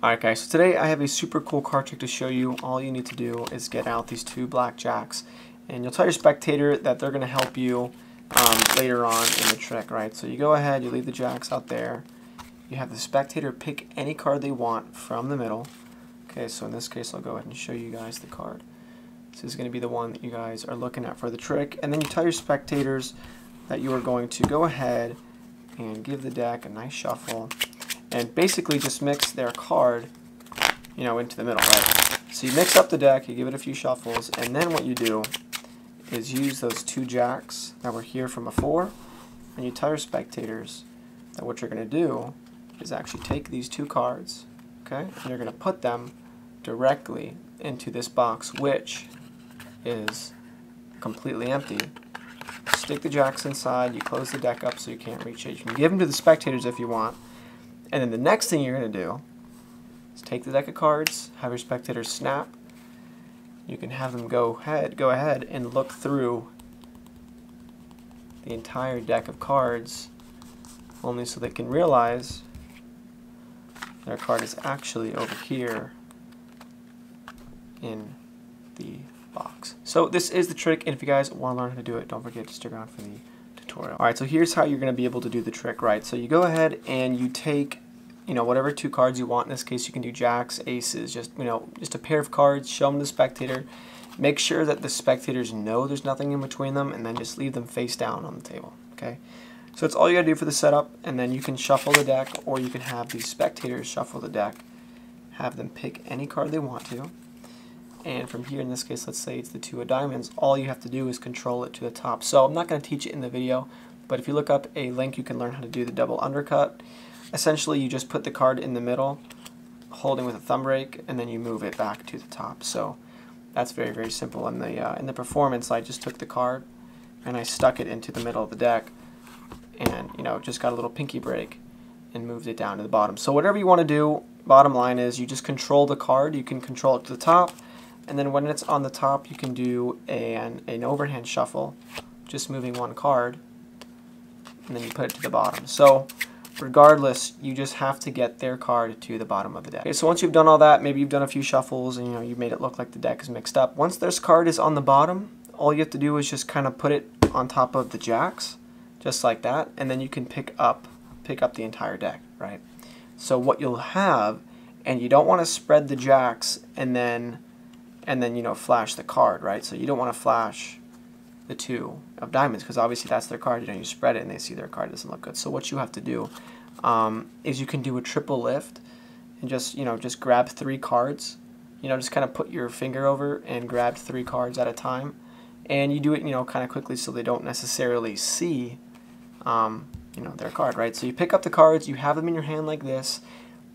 Alright guys, so today I have a super cool card trick to show you. All you need to do is get out these two black jacks and you'll tell your spectator that they're going to help you um, later on in the trick, right? So you go ahead, you leave the jacks out there. You have the spectator pick any card they want from the middle. Okay, so in this case I'll go ahead and show you guys the card. This is going to be the one that you guys are looking at for the trick. And then you tell your spectators that you are going to go ahead and give the deck a nice shuffle and basically just mix their card, you know, into the middle, right? So you mix up the deck, you give it a few shuffles, and then what you do is use those two jacks that were here from before, and you tell your spectators that what you're going to do is actually take these two cards, okay, and you're going to put them directly into this box, which is completely empty. Stick the jacks inside, you close the deck up so you can't reach it. You can give them to the spectators if you want, and then the next thing you're going to do is take the deck of cards, have your spectators snap. You can have them go ahead, go ahead and look through the entire deck of cards only so they can realize their card is actually over here in the box. So this is the trick, and if you guys want to learn how to do it, don't forget to stick around for the tutorial. Alright, so here's how you're going to be able to do the trick, right? So you go ahead and you take, you know, whatever two cards you want. In this case, you can do jacks, aces, just, you know, just a pair of cards, show them to the spectator. Make sure that the spectators know there's nothing in between them, and then just leave them face down on the table, okay? So that's all you gotta do for the setup, and then you can shuffle the deck, or you can have the spectators shuffle the deck, have them pick any card they want to, and from here in this case let's say it's the two of diamonds all you have to do is control it to the top. So I'm not going to teach it in the video but if you look up a link you can learn how to do the double undercut. Essentially you just put the card in the middle holding with a thumb break and then you move it back to the top. So that's very very simple. In the uh, in the performance I just took the card and I stuck it into the middle of the deck and you know just got a little pinky break and moved it down to the bottom. So whatever you want to do bottom line is you just control the card. You can control it to the top and then when it's on the top, you can do an, an overhand shuffle, just moving one card, and then you put it to the bottom. So regardless, you just have to get their card to the bottom of the deck. Okay, so once you've done all that, maybe you've done a few shuffles and you know you've made it look like the deck is mixed up. Once this card is on the bottom, all you have to do is just kind of put it on top of the jacks, just like that, and then you can pick up pick up the entire deck, right? So what you'll have, and you don't want to spread the jacks and then and then you know flash the card, right? So you don't want to flash the two of diamonds because obviously that's their card. You know, you spread it and they see their card doesn't look good. So what you have to do um, is you can do a triple lift and just you know just grab three cards. You know, just kind of put your finger over and grab three cards at a time, and you do it you know kind of quickly so they don't necessarily see um, you know their card, right? So you pick up the cards, you have them in your hand like this,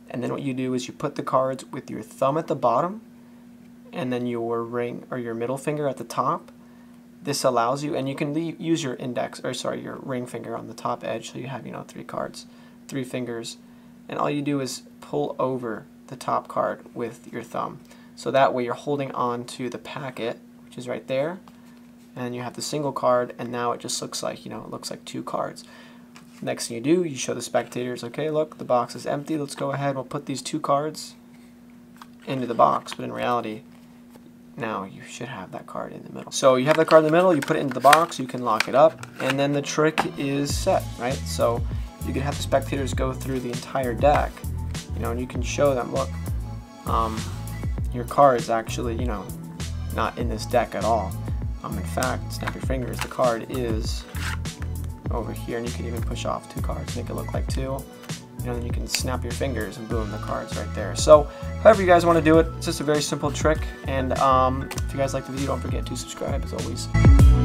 and then what you do is you put the cards with your thumb at the bottom and then your ring or your middle finger at the top. This allows you, and you can leave, use your index, or sorry, your ring finger on the top edge, so you have, you know, three cards, three fingers, and all you do is pull over the top card with your thumb. So that way you're holding on to the packet, which is right there, and you have the single card, and now it just looks like, you know, it looks like two cards. Next thing you do, you show the spectators, okay, look, the box is empty, let's go ahead, and we'll put these two cards into the box, but in reality, now you should have that card in the middle. So you have that card in the middle, you put it into the box, you can lock it up, and then the trick is set, right? So you can have the spectators go through the entire deck, you know, and you can show them, look, um, your card is actually, you know, not in this deck at all. Um, in fact, snap your fingers, the card is over here, and you can even push off two cards, make it look like two you know, then you can snap your fingers and boom, the card's right there. So, however you guys want to do it, it's just a very simple trick. And um, if you guys like the video, don't forget to subscribe as always.